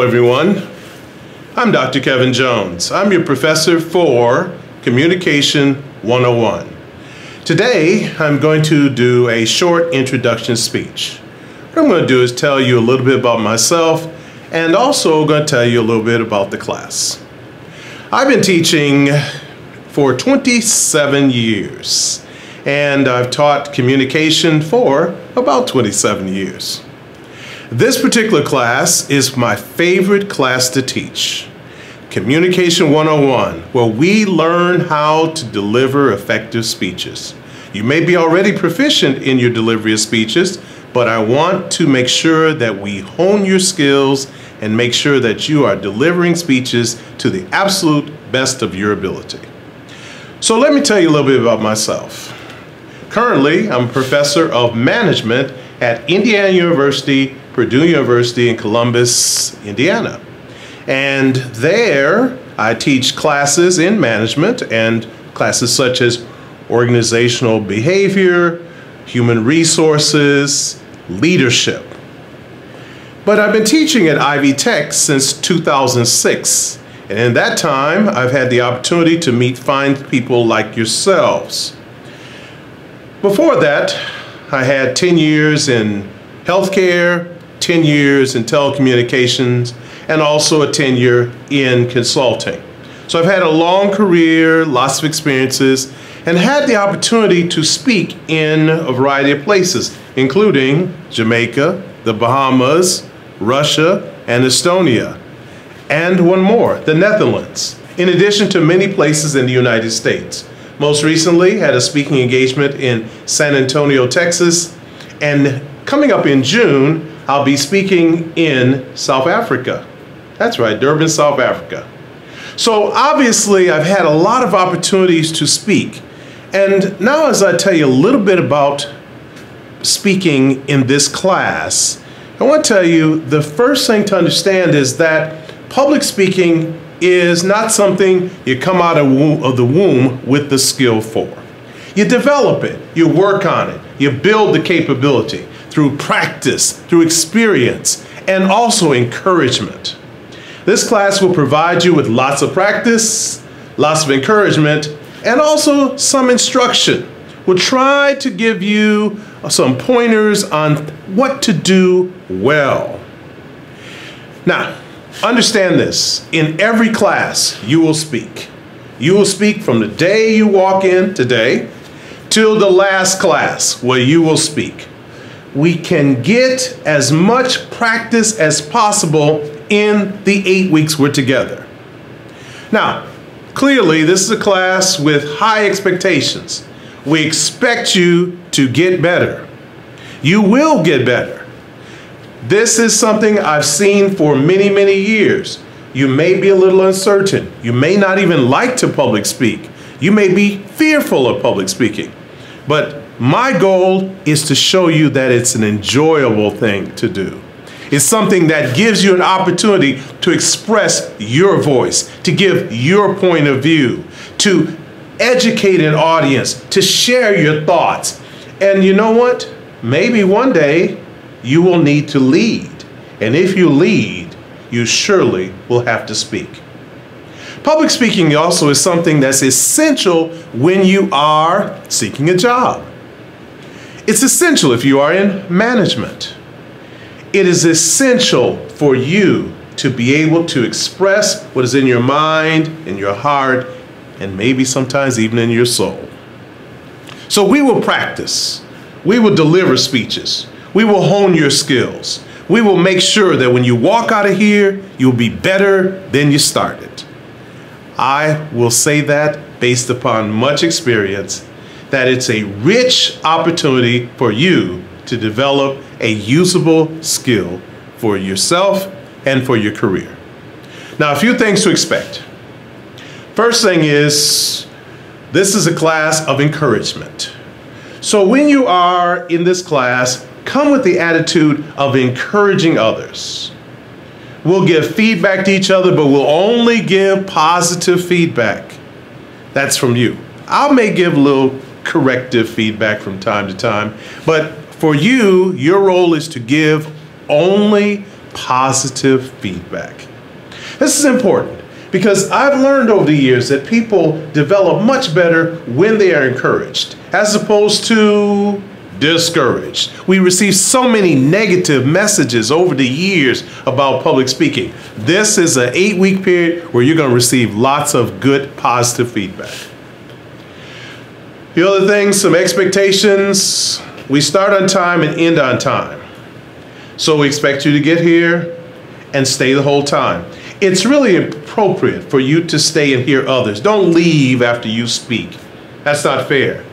Hello everyone. I'm Dr. Kevin Jones. I'm your professor for Communication 101. Today, I'm going to do a short introduction speech. What I'm going to do is tell you a little bit about myself and also going to tell you a little bit about the class. I've been teaching for 27 years and I've taught communication for about 27 years. This particular class is my favorite class to teach. Communication 101, where we learn how to deliver effective speeches. You may be already proficient in your delivery of speeches, but I want to make sure that we hone your skills and make sure that you are delivering speeches to the absolute best of your ability. So let me tell you a little bit about myself. Currently, I'm a professor of management at Indiana University Purdue University in Columbus, Indiana. And there I teach classes in management and classes such as organizational behavior, human resources, leadership. But I've been teaching at Ivy Tech since 2006. And in that time, I've had the opportunity to meet fine people like yourselves. Before that, I had 10 years in healthcare, 10 years in telecommunications, and also a tenure in consulting. So I've had a long career, lots of experiences, and had the opportunity to speak in a variety of places, including Jamaica, the Bahamas, Russia, and Estonia, and one more, the Netherlands, in addition to many places in the United States. Most recently, had a speaking engagement in San Antonio, Texas, and coming up in June, I'll be speaking in South Africa. That's right, Durban, South Africa. So obviously, I've had a lot of opportunities to speak. And now, as I tell you a little bit about speaking in this class, I want to tell you the first thing to understand is that public speaking is not something you come out of the womb with the skill for. You develop it, you work on it, you build the capability through practice, through experience, and also encouragement. This class will provide you with lots of practice, lots of encouragement, and also some instruction. We'll try to give you some pointers on what to do well. Now, understand this. In every class, you will speak. You will speak from the day you walk in today till the last class where you will speak we can get as much practice as possible in the eight weeks we're together. Now, clearly, this is a class with high expectations. We expect you to get better. You will get better. This is something I've seen for many, many years. You may be a little uncertain. You may not even like to public speak. You may be fearful of public speaking. But my goal is to show you that it's an enjoyable thing to do. It's something that gives you an opportunity to express your voice, to give your point of view, to educate an audience, to share your thoughts. And you know what? Maybe one day you will need to lead. And if you lead, you surely will have to speak. Public speaking also is something that's essential when you are seeking a job. It's essential if you are in management. It is essential for you to be able to express what is in your mind, in your heart, and maybe sometimes even in your soul. So we will practice. We will deliver speeches. We will hone your skills. We will make sure that when you walk out of here, you'll be better than you started. I will say that based upon much experience that it's a rich opportunity for you to develop a usable skill for yourself and for your career. Now, a few things to expect. First thing is, this is a class of encouragement. So when you are in this class, come with the attitude of encouraging others. We'll give feedback to each other, but we'll only give positive feedback. That's from you. I may give a little corrective feedback from time to time. But for you, your role is to give only positive feedback. This is important because I've learned over the years that people develop much better when they are encouraged as opposed to discouraged. We receive so many negative messages over the years about public speaking. This is an eight week period where you're going to receive lots of good positive feedback. The other things, some expectations. We start on time and end on time. So we expect you to get here and stay the whole time. It's really appropriate for you to stay and hear others. Don't leave after you speak. That's not fair.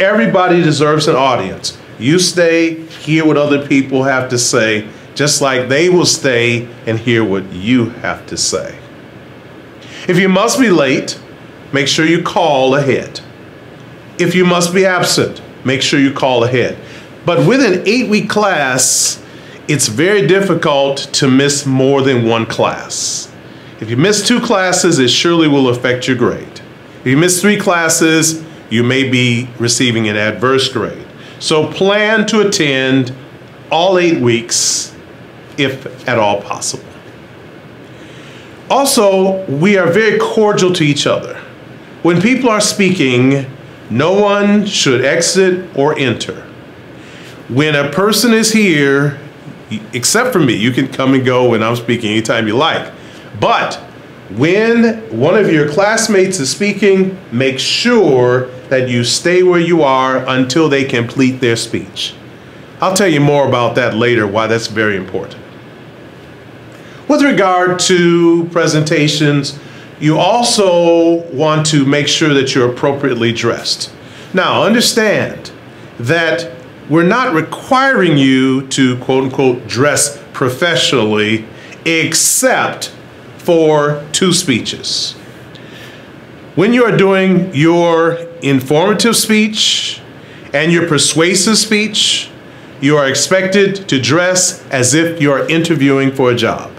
Everybody deserves an audience. You stay, hear what other people have to say, just like they will stay and hear what you have to say. If you must be late, make sure you call ahead. If you must be absent, make sure you call ahead. But with an eight week class, it's very difficult to miss more than one class. If you miss two classes, it surely will affect your grade. If you miss three classes, you may be receiving an adverse grade. So plan to attend all eight weeks if at all possible. Also, we are very cordial to each other. When people are speaking, no one should exit or enter. When a person is here, except for me, you can come and go when I'm speaking anytime you like. But when one of your classmates is speaking, make sure that you stay where you are until they complete their speech. I'll tell you more about that later, why that's very important. With regard to presentations, you also want to make sure that you're appropriately dressed. Now, understand that we're not requiring you to quote unquote dress professionally except for two speeches. When you are doing your informative speech and your persuasive speech, you are expected to dress as if you are interviewing for a job.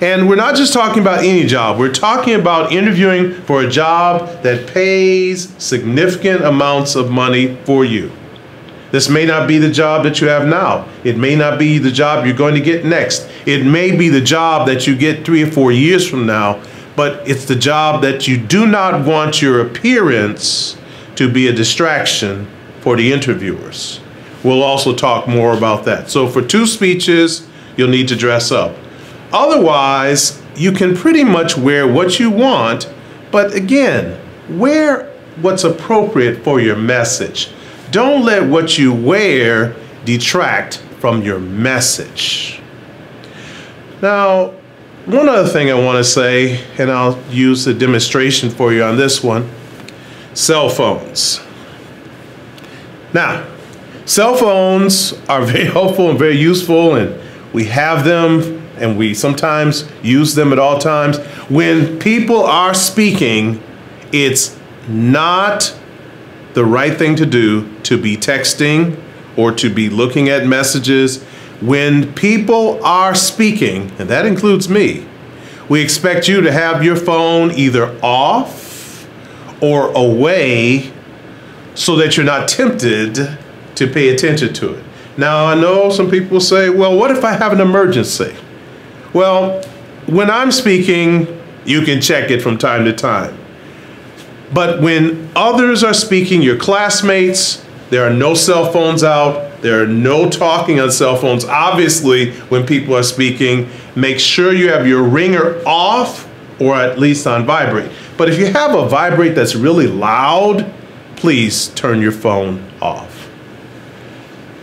And we're not just talking about any job, we're talking about interviewing for a job that pays significant amounts of money for you. This may not be the job that you have now. It may not be the job you're going to get next. It may be the job that you get three or four years from now, but it's the job that you do not want your appearance to be a distraction for the interviewers. We'll also talk more about that. So for two speeches, you'll need to dress up. Otherwise, you can pretty much wear what you want, but again, wear what's appropriate for your message. Don't let what you wear detract from your message. Now, one other thing I want to say, and I'll use a demonstration for you on this one cell phones. Now, cell phones are very helpful and very useful, and we have them and we sometimes use them at all times. When people are speaking, it's not the right thing to do to be texting or to be looking at messages. When people are speaking, and that includes me, we expect you to have your phone either off or away so that you're not tempted to pay attention to it. Now, I know some people say, well, what if I have an emergency? Well, when I'm speaking, you can check it from time to time. But when others are speaking, your classmates, there are no cell phones out. There are no talking on cell phones. Obviously, when people are speaking, make sure you have your ringer off or at least on vibrate. But if you have a vibrate that's really loud, please turn your phone off.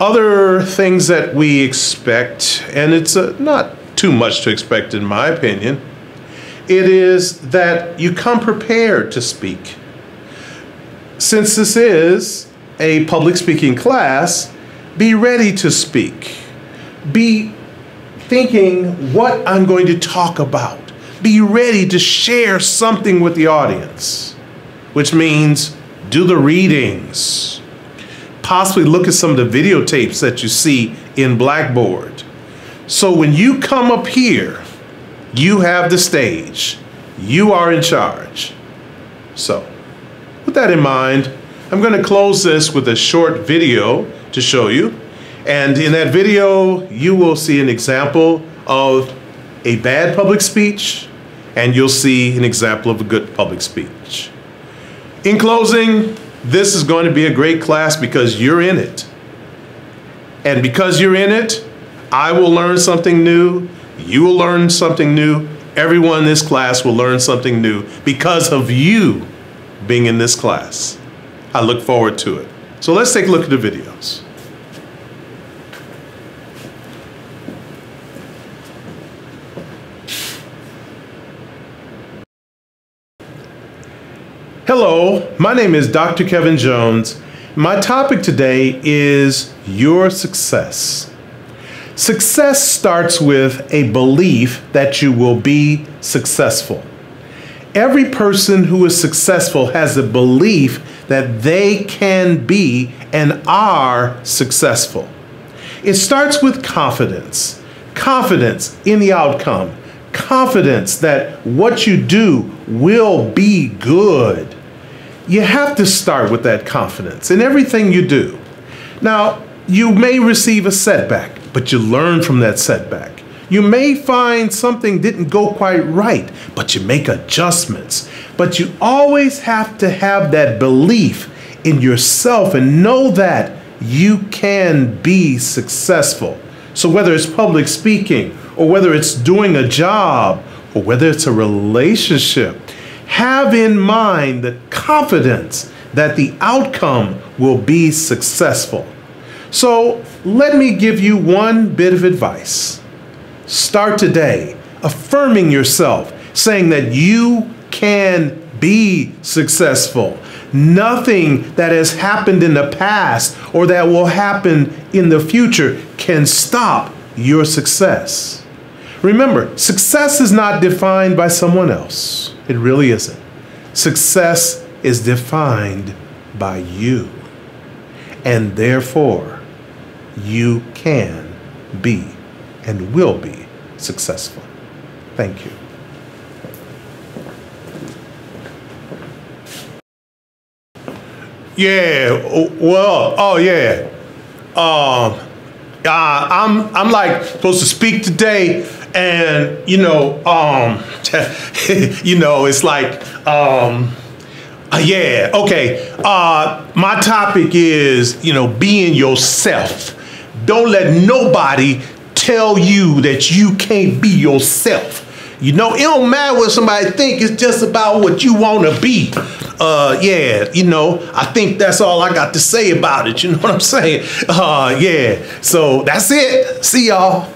Other things that we expect, and it's uh, not too much to expect in my opinion, it is that you come prepared to speak. Since this is a public speaking class, be ready to speak. Be thinking what I'm going to talk about. Be ready to share something with the audience, which means do the readings. Possibly look at some of the videotapes that you see in Blackboard. So when you come up here, you have the stage. You are in charge. So, with that in mind, I'm going to close this with a short video to show you. And in that video, you will see an example of a bad public speech, and you'll see an example of a good public speech. In closing, this is going to be a great class because you're in it. And because you're in it, I will learn something new, you will learn something new, everyone in this class will learn something new because of you being in this class. I look forward to it. So let's take a look at the videos. Hello, my name is Dr. Kevin Jones. My topic today is your success. Success starts with a belief that you will be successful. Every person who is successful has a belief that they can be and are successful. It starts with confidence confidence in the outcome, confidence that what you do will be good you have to start with that confidence in everything you do. Now, you may receive a setback, but you learn from that setback. You may find something didn't go quite right, but you make adjustments. But you always have to have that belief in yourself and know that you can be successful. So, whether it's public speaking, or whether it's doing a job, or whether it's a relationship, have in mind the confidence that the outcome will be successful. So let me give you one bit of advice. Start today affirming yourself, saying that you can be successful. Nothing that has happened in the past or that will happen in the future can stop your success. Remember, success is not defined by someone else. It really isn't. Success is defined by you. And therefore, you can be and will be successful. Thank you. Yeah, well, oh yeah. Um, uh, I'm I'm like supposed to speak today and you know, um, you know, it's like, um, uh, yeah, okay. Uh, my topic is, you know, being yourself. Don't let nobody tell you that you can't be yourself. You know, it don't matter what somebody think. It's just about what you want to be. Uh, yeah, you know, I think that's all I got to say about it. You know what I'm saying? Uh, yeah. So that's it. See y'all.